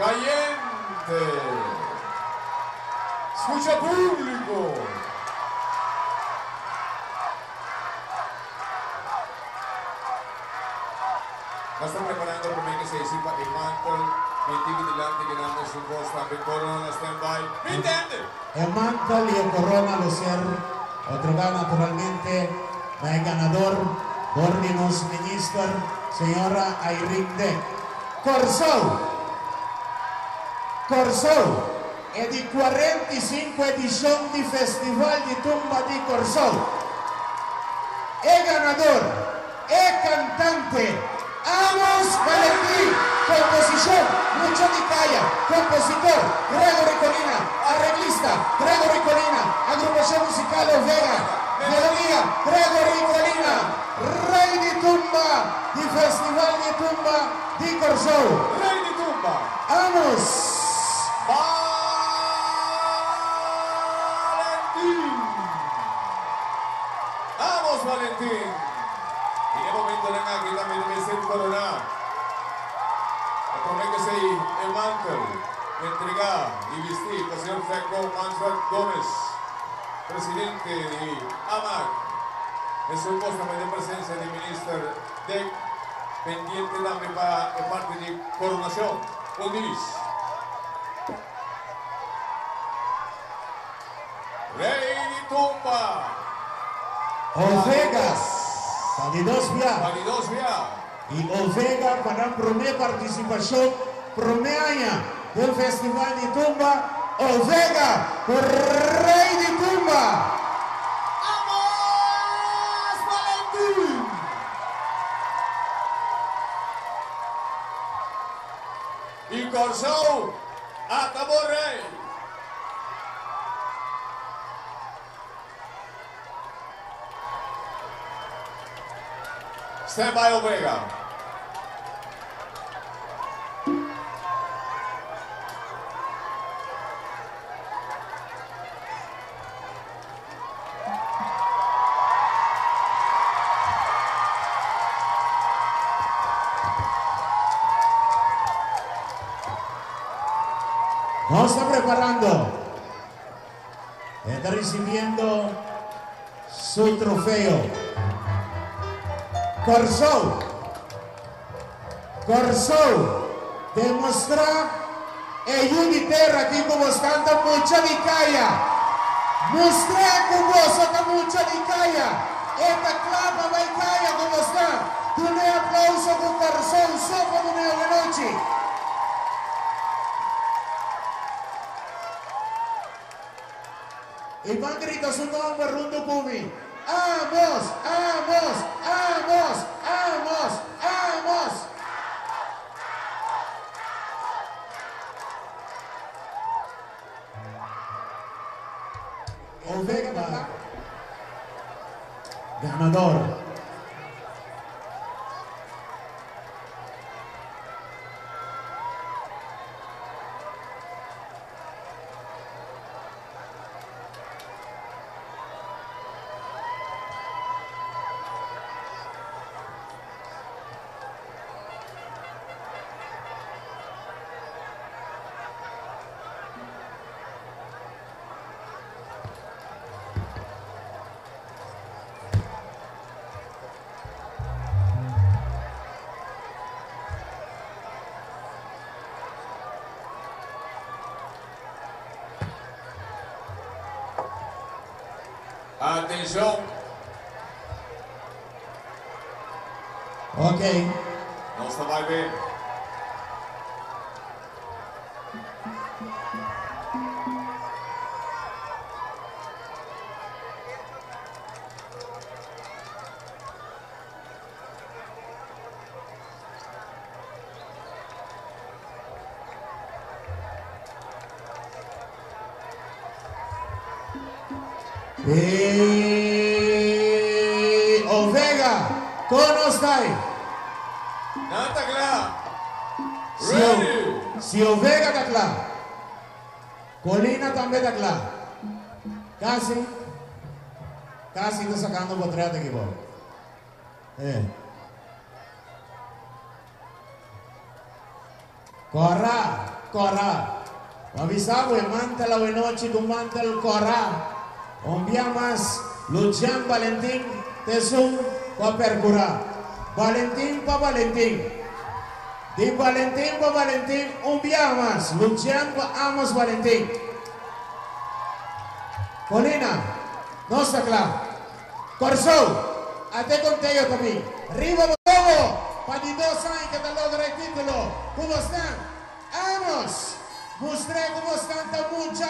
caliente. Escucha público. Basta preparando per me che sei simpa e mantel, mentimi delante che danno su costa, per corona, stand by. ¿Me entiende? El mantel y el corona lo ser otorgado naturalmente al ganador Bordinos Minister, señora Irene Corsou. Corsou è di 45 edición di Festival di Tumba di Corsou. Es ganador, es cantante. Amos Valentín, composición, Mucho Nicaya, compositor, Gregory Colina, arreglista, Gregory Colina, agrupación musical Los Vega, melodía, Gregory Colina, rey de tumba, di Festival de Tumba di Corsou. Rey di tumba. Amos! Valentín. Vamos, Valentín. En el momento la que también me ser corona. Promete que sei el mantel, entregar y vestir al señor Franco Mansfield Gómez, presidente de AMAC. En su posto de presencia del ministro de pendiente también para parte de coronación. Bondivis. Rey de tumba. Ovegas, Salidosvia. Validosvia. Y Ovega para la primera participación, primera año del Festival de Tumba, Ovega, Rey de Tumba. ¡Vamos, Valentín! Y Corsou, acabó Rey. Stand by Omega. No está preparando. Está recibiendo su trofeo. Coração, coração, demonstrar é uniterra aqui como canta mucha de caia. Mostrar como canta mucha de caia. Esta clama vai caia como está. Tu aplauso com coração, só com nem uma noite. Evangelização do mundo, povo. amor. Ah, Atención. Ok. Não está mais bem. Si, Ovega está claro. Colina también está claro. Casi. Casi está sacando por tres de equipo. Eh. Corra. Cora. Avisabo, manta la noche con manta el Cora. Ombiamas, Lucian Valentín, Tesum, Percura. Valentín pa Valentín. Di Valentín pa Valentín, umbiamas, Lucian pa Amos Valentín. Colina, no está claro. Corsou, até conteio também. Riva Bobo, para de dois anos que está logo o título. Como estão? Vamos! Mostrei como estão, tá mucha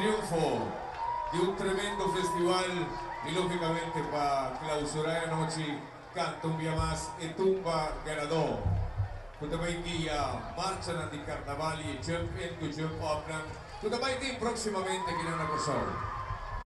triunfo de un tremendo festival y lógicamente para clausurar la noche canta un día más e tumba ganador. Kutabay guía, marcha ng di Carnavali, jump in to jump up ng Kutabay din próximamente kinang Rosal.